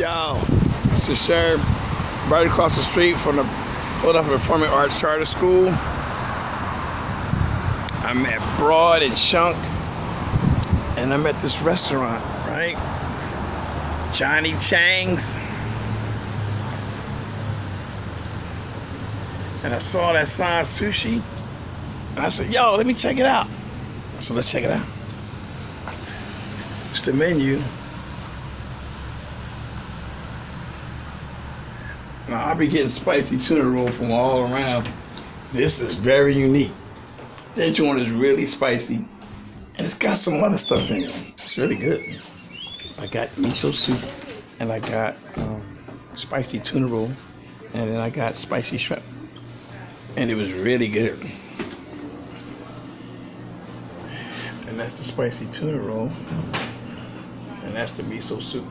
Yo, this is Sherm, right across the street from the Philadelphia Performing Arts Charter School. I'm at Broad and Shunk, and I'm at this restaurant, right? Johnny Chang's. And I saw that sign sushi, and I said, yo, let me check it out. So let's check it out. It's the menu. Now, I'll be getting spicy tuna roll from all around. This is very unique. That joint is really spicy. And it's got some other stuff in it. It's really good. I got miso soup. And I got um, spicy tuna roll. And then I got spicy shrimp. And it was really good. And that's the spicy tuna roll. And that's the miso soup.